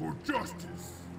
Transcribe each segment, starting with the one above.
For justice!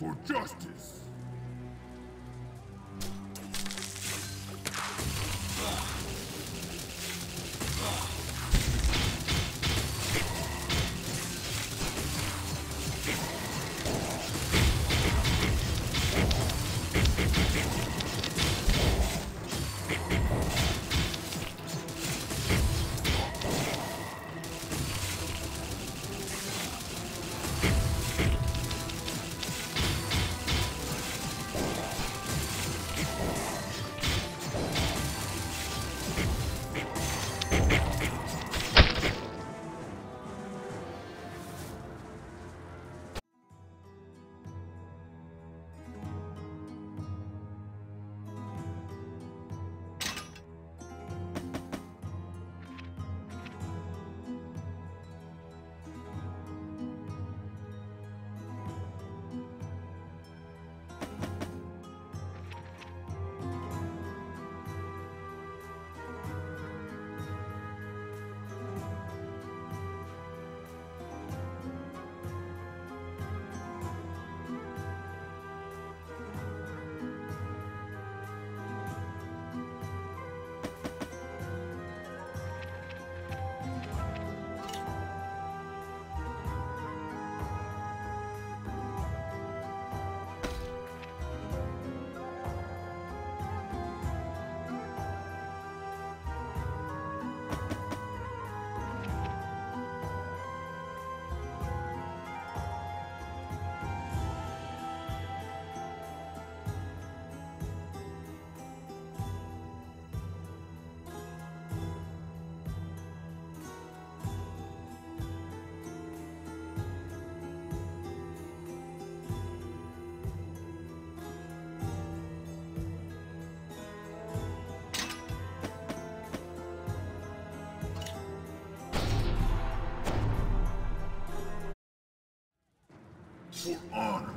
For justice! For honor.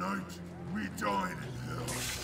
We dine in hell.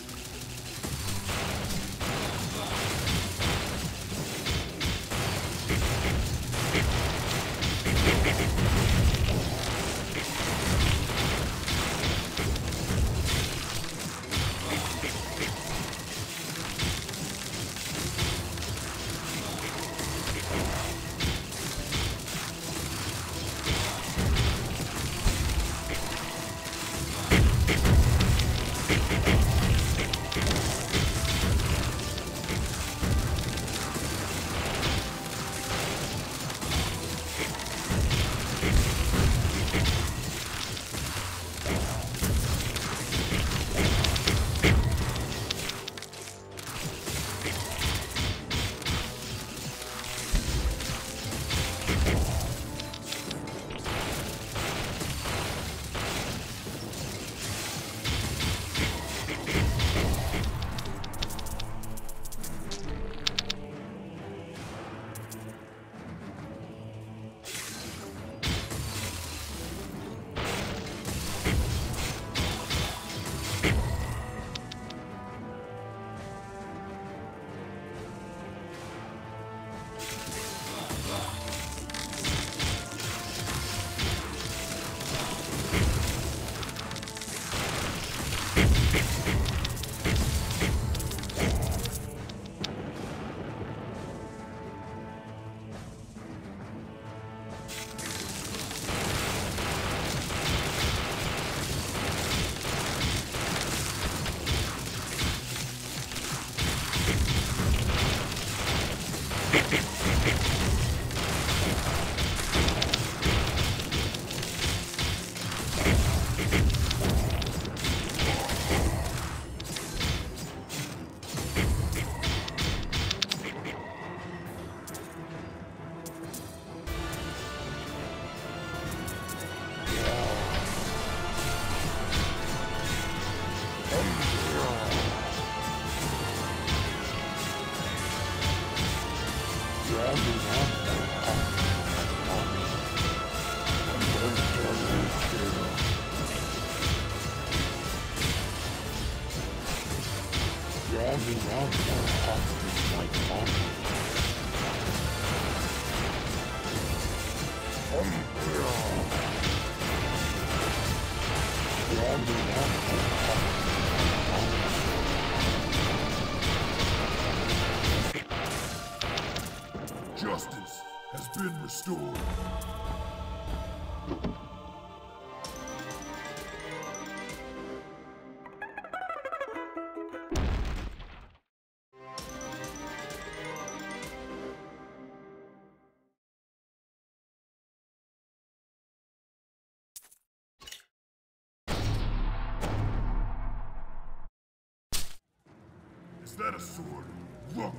Is that a sword? Look!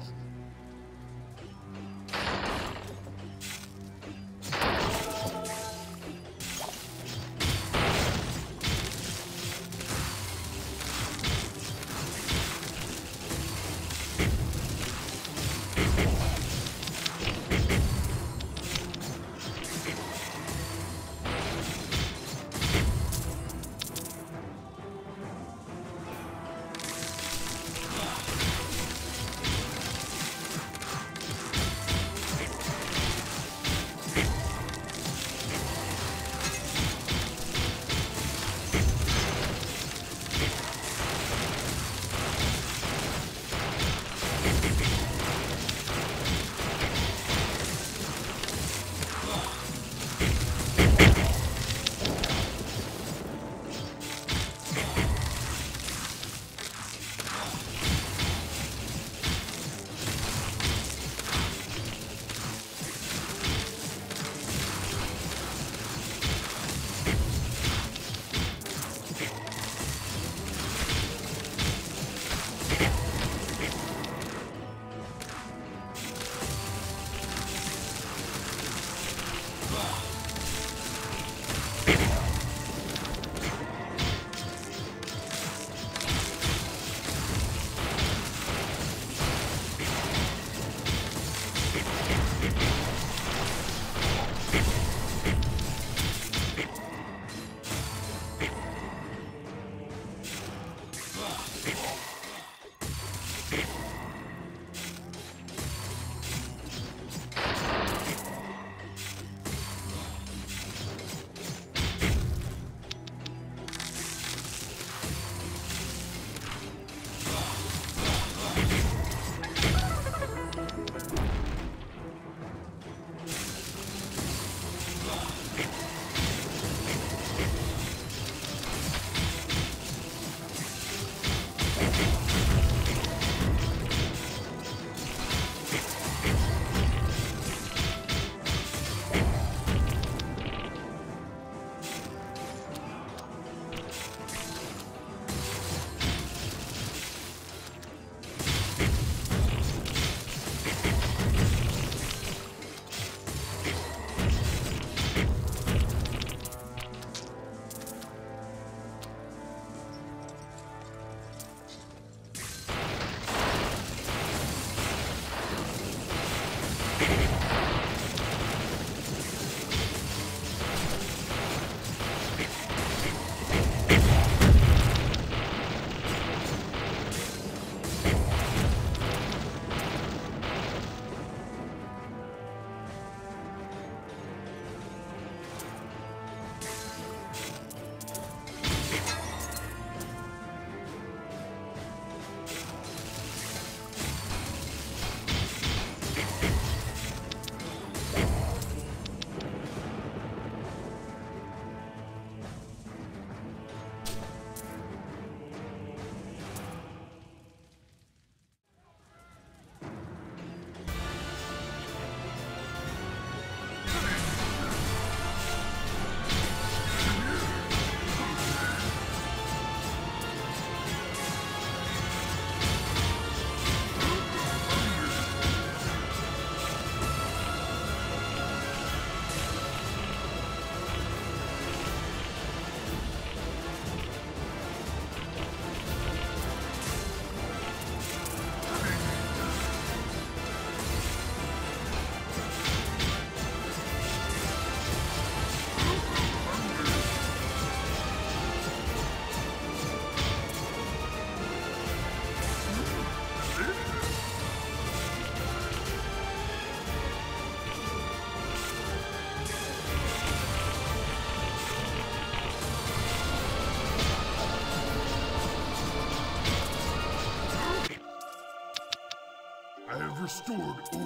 Have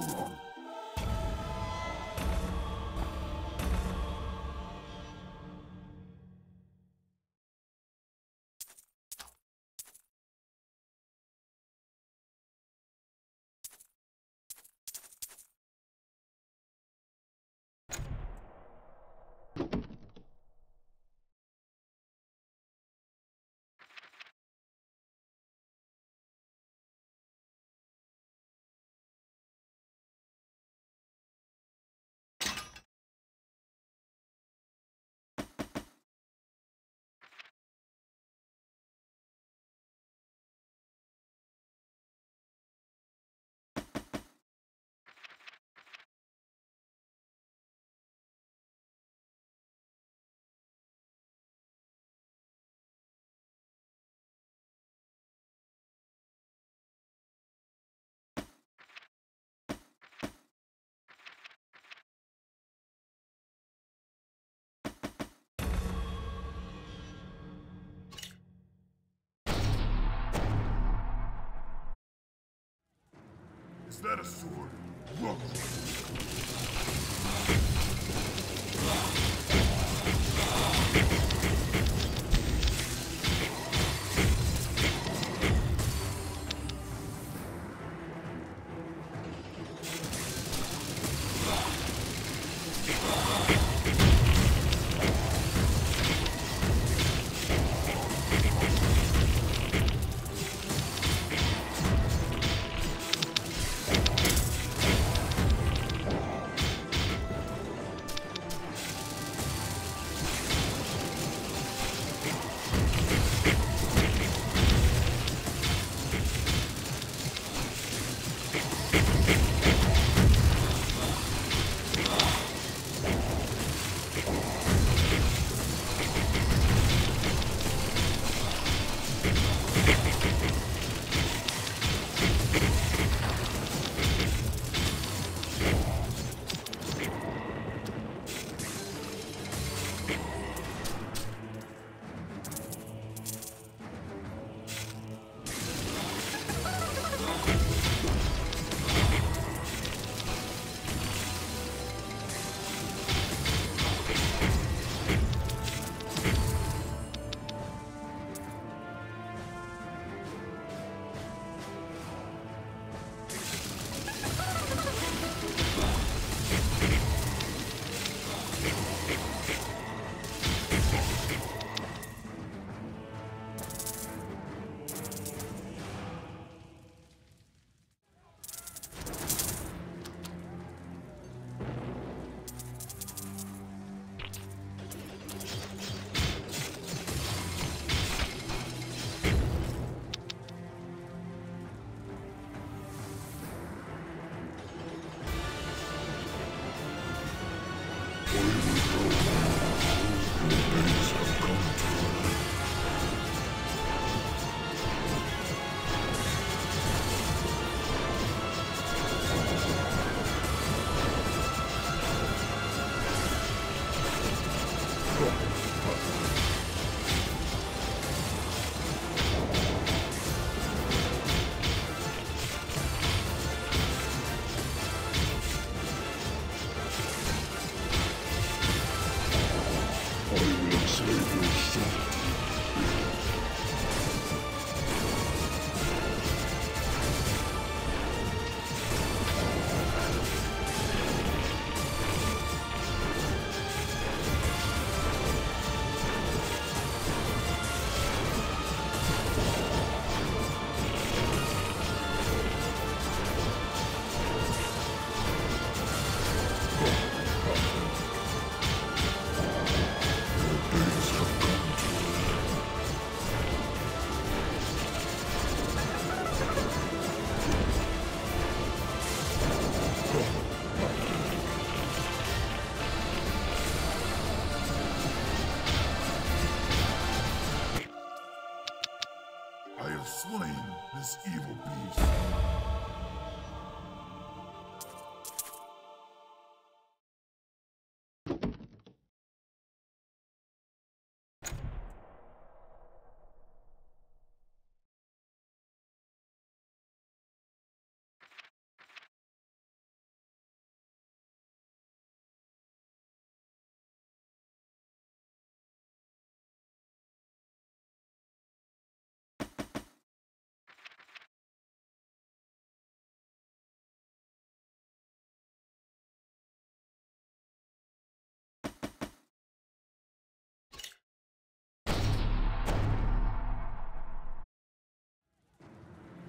Is that a sword? Look!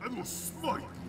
I will smite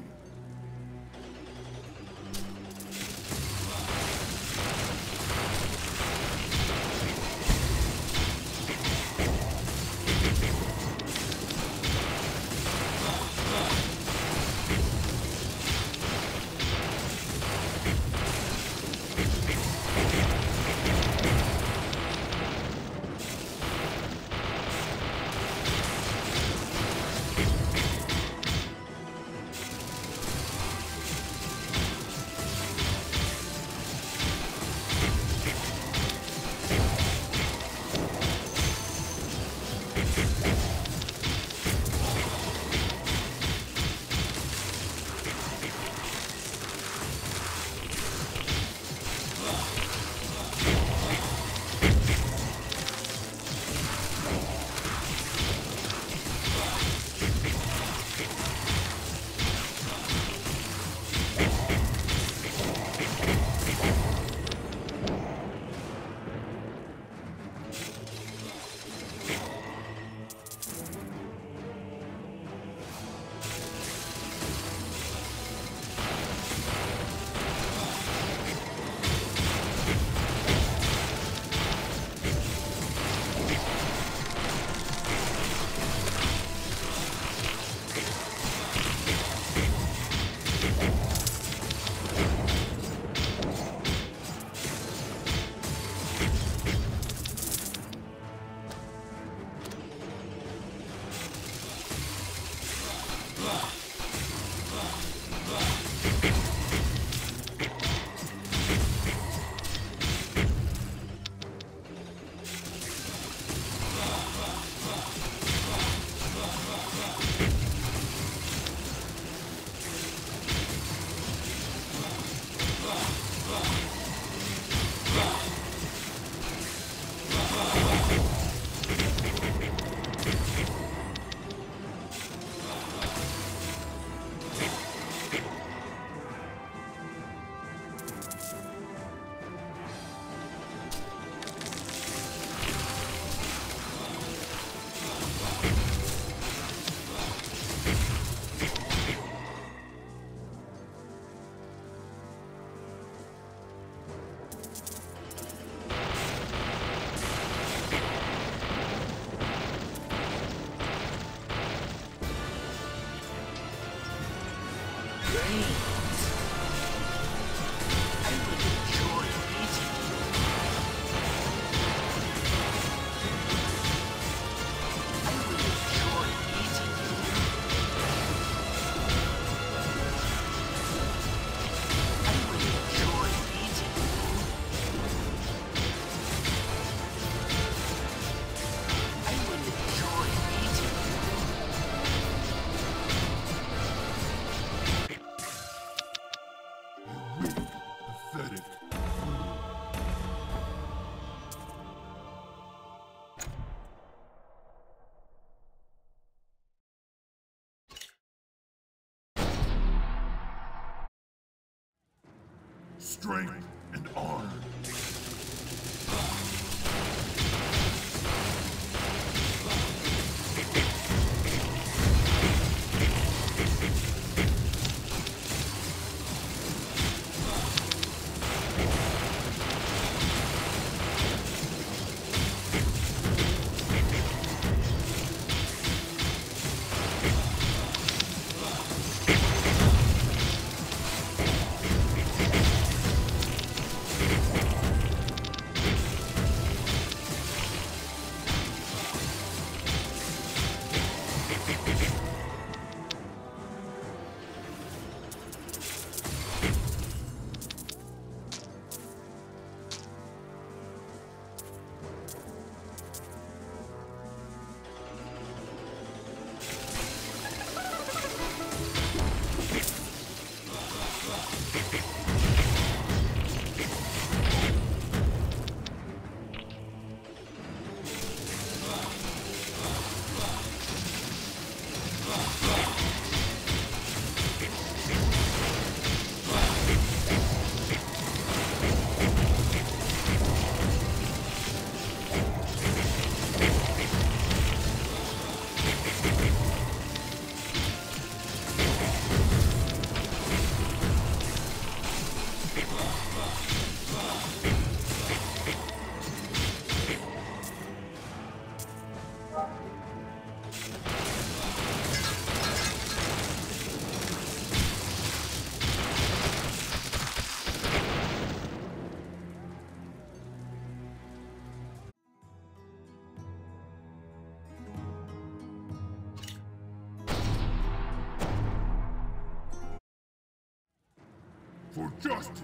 strength, For justice!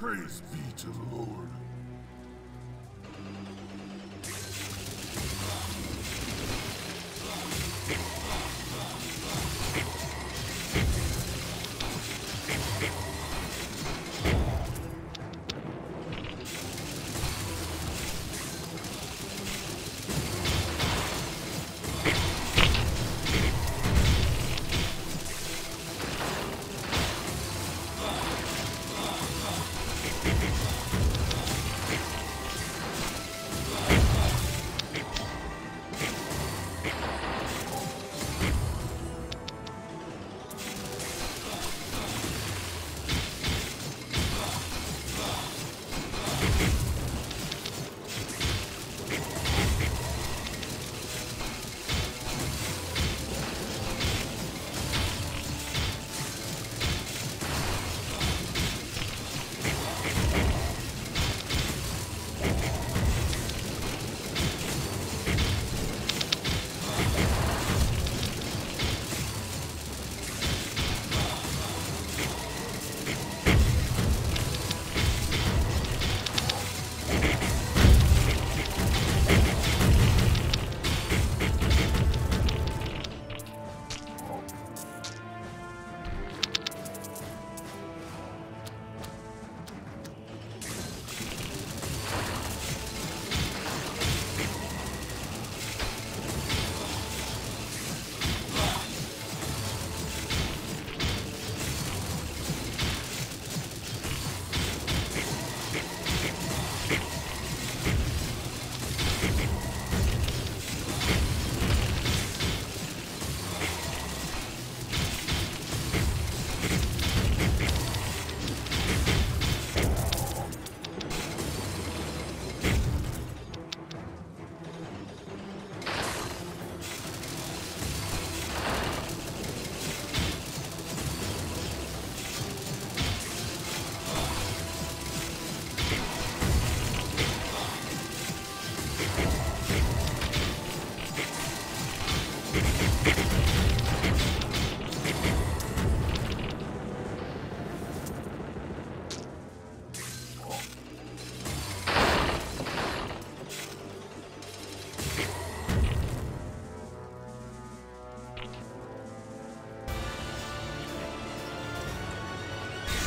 Praise be to the Lord.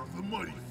of the mighty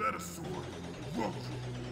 that a sword? Whoa!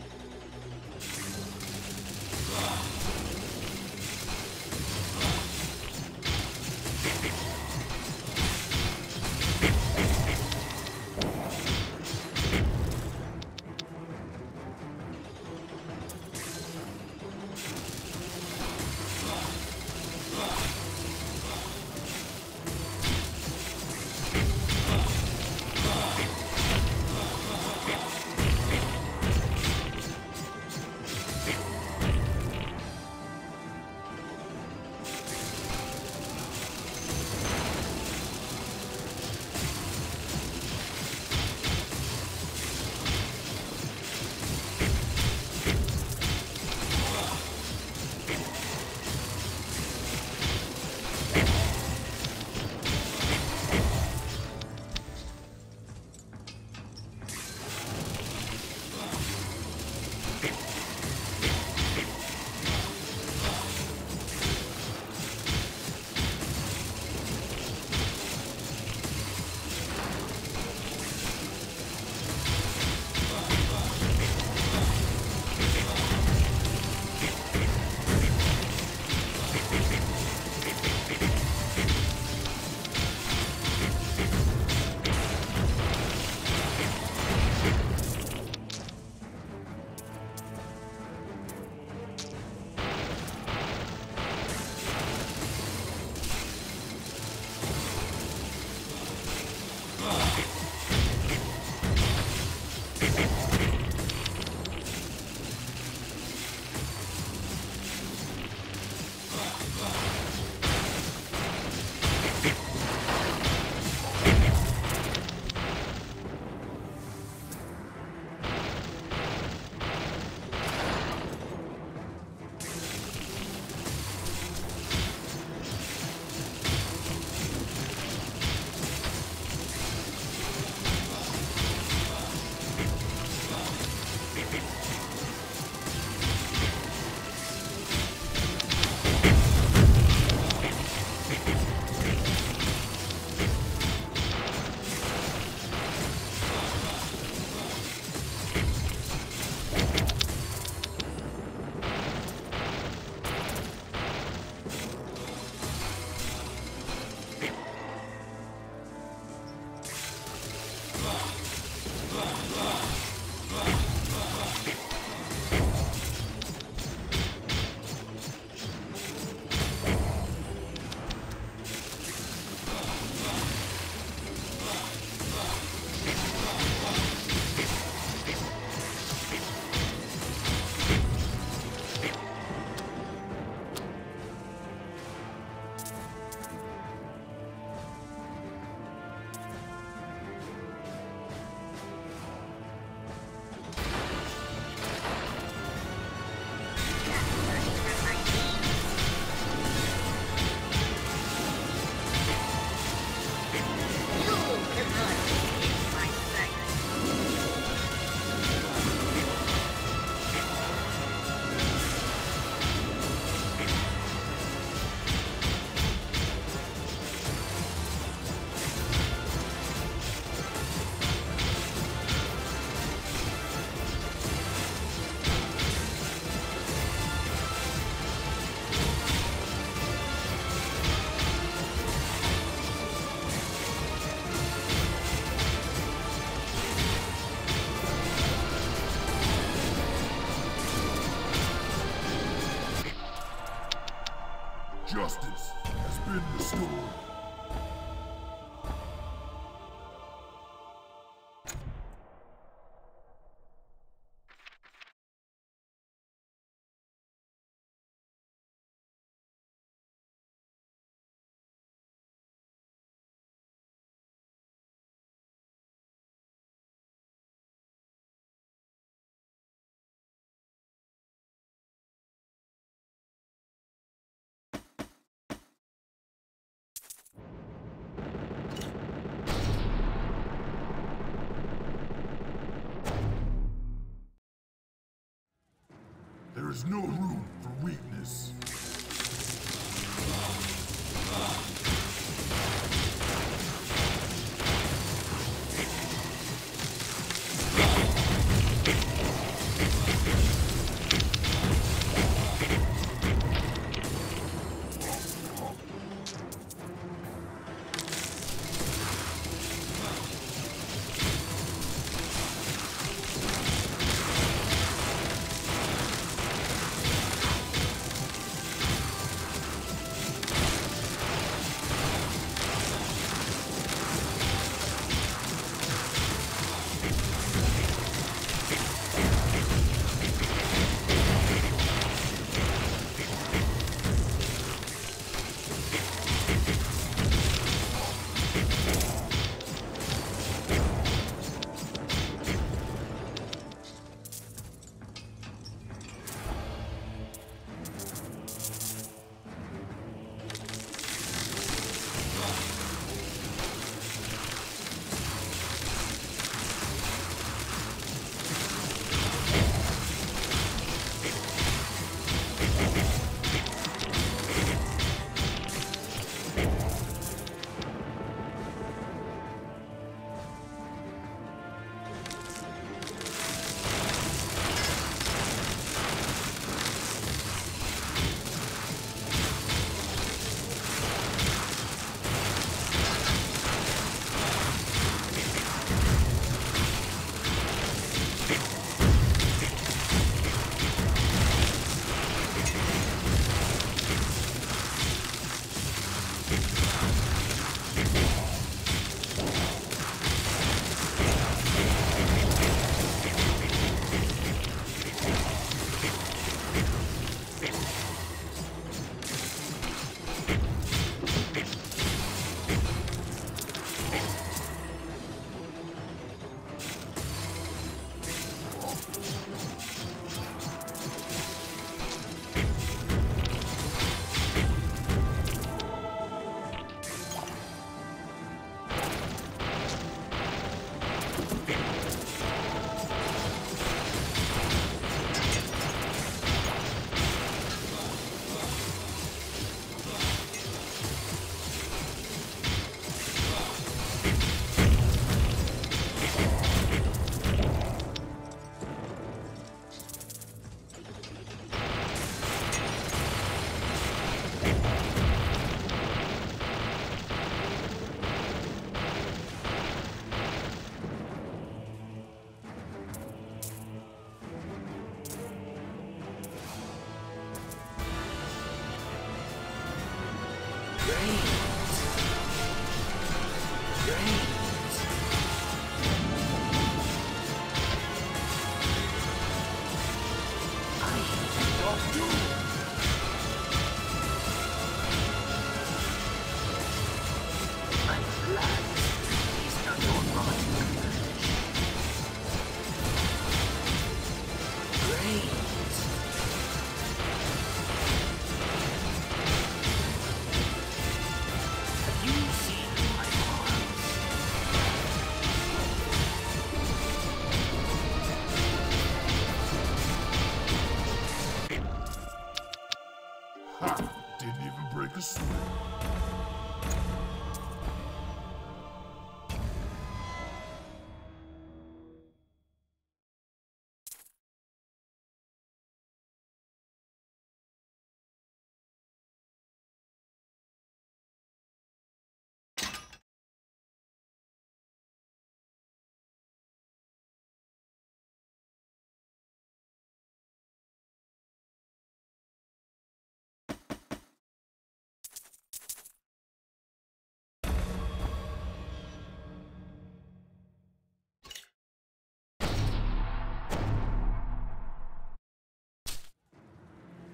There is no room for weakness.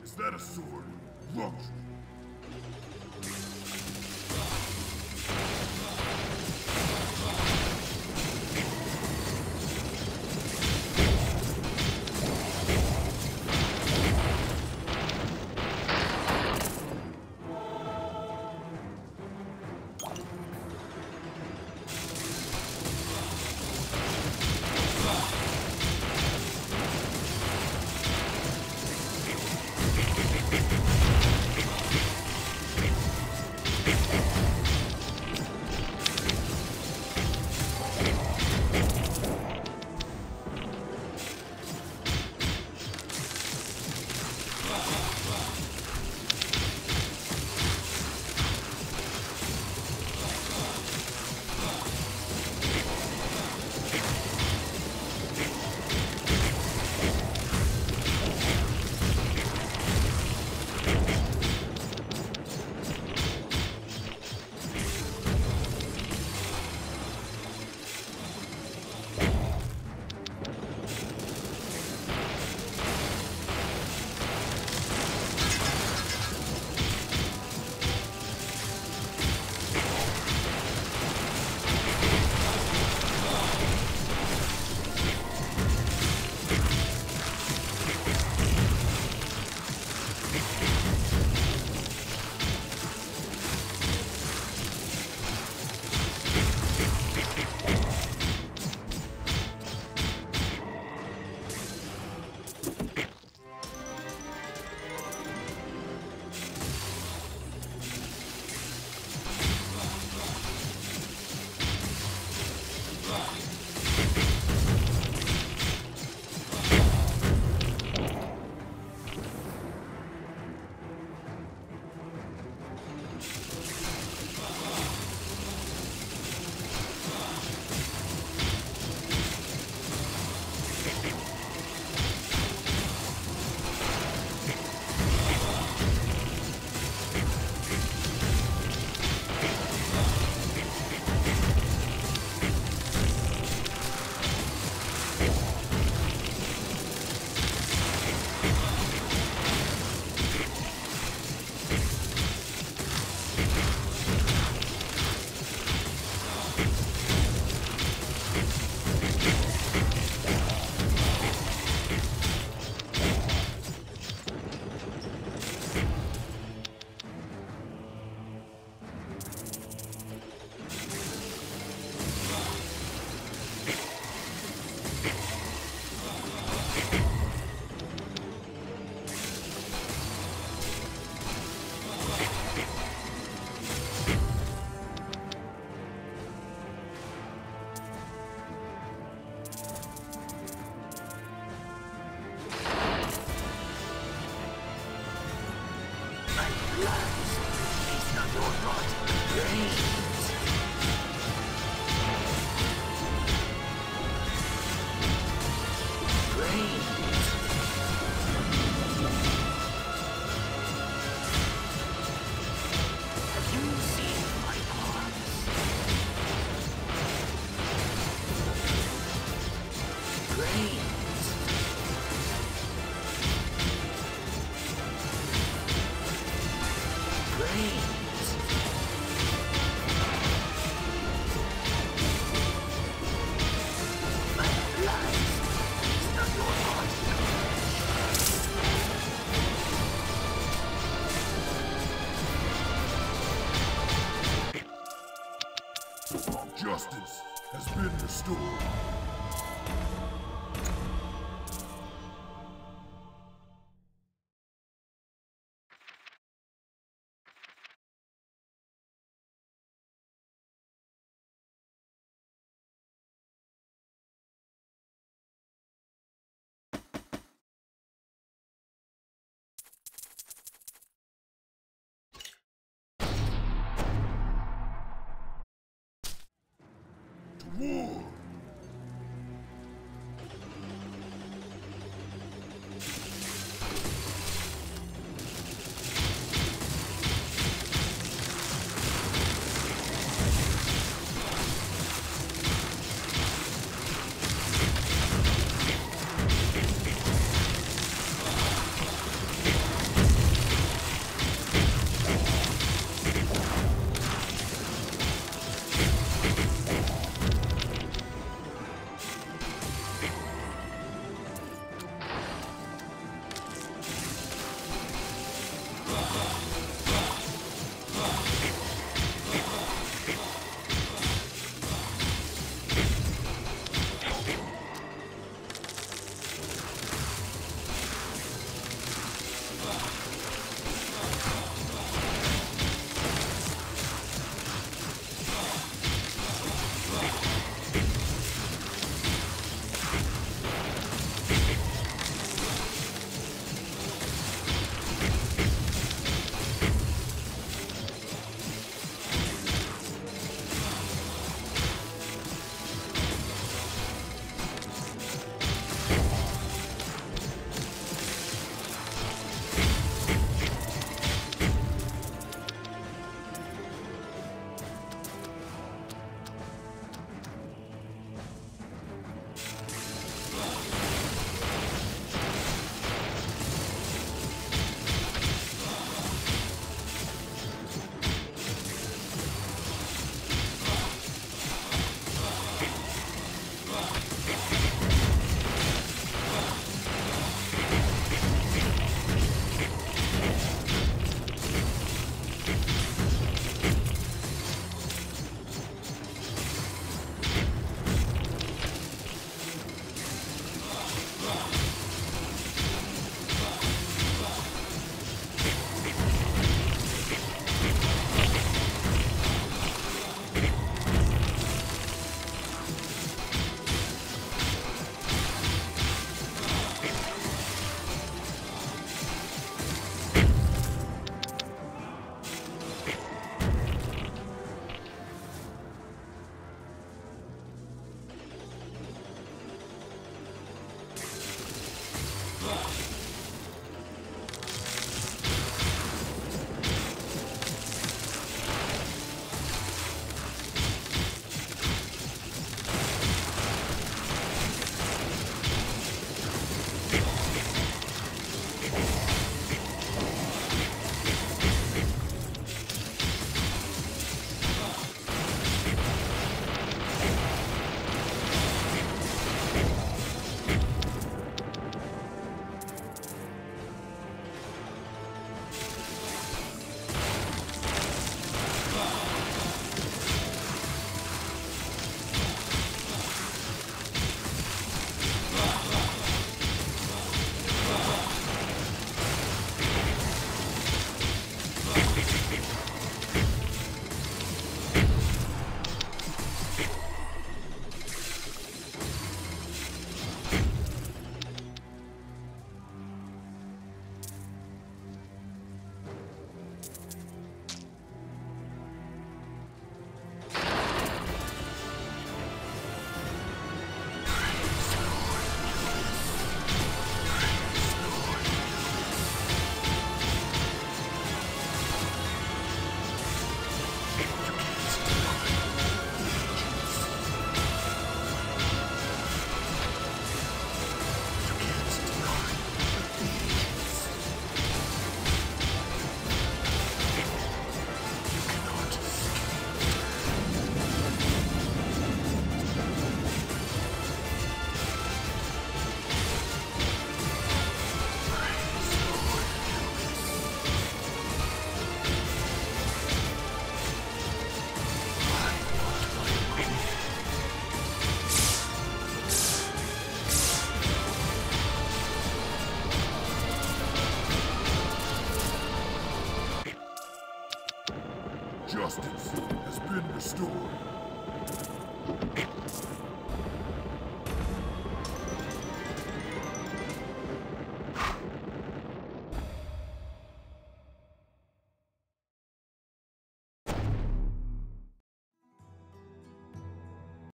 Is that a sword? Rubbish.